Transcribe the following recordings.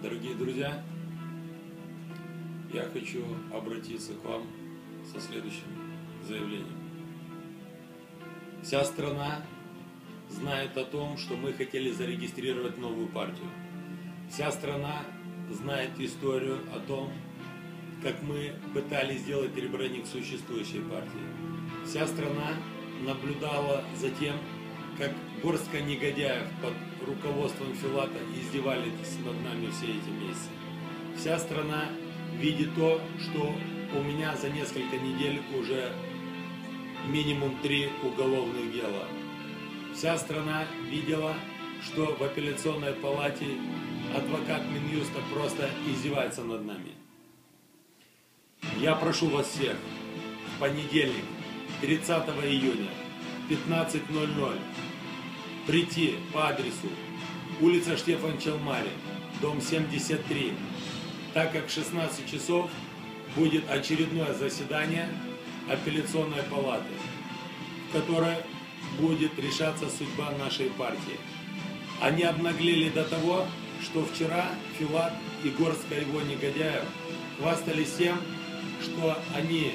Дорогие друзья, я хочу обратиться к вам со следующим заявлением. Вся страна знает о том, что мы хотели зарегистрировать новую партию. Вся страна знает историю о том, как мы пытались сделать ребрендинг существующей партии. Вся страна наблюдала за тем, как горстка негодяев под руководством Филата издевались над нами все эти месяцы. Вся страна видит то, что у меня за несколько недель уже минимум три уголовных дела. Вся страна видела, что в апелляционной палате адвокат Минюста просто издевается над нами. Я прошу вас всех в понедельник, 30 июня, 15.00 прийти по адресу. Улица Штефан Челмари, дом 73, так как в 16 часов будет очередное заседание апелляционной палаты, в которой будет решаться судьба нашей партии. Они обнаглели до того, что вчера Филат и горстка его негодяев хвастались тем, что они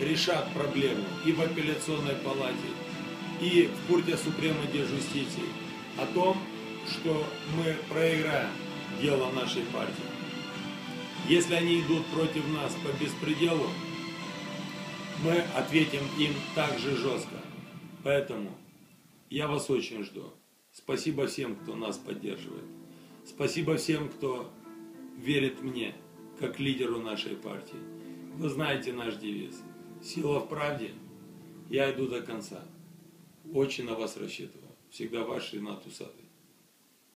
решат проблему и в апелляционной палате, и в Курте Супрема де Жустиции о том, что мы проиграем дело нашей партии. Если они идут против нас по беспределу, мы ответим им так же жестко. Поэтому я вас очень жду. Спасибо всем, кто нас поддерживает. Спасибо всем, кто верит мне, как лидеру нашей партии. Вы знаете наш девиз. Сила в правде. Я иду до конца. Очень на вас рассчитываю. Всегда ваш Ренат Усатый.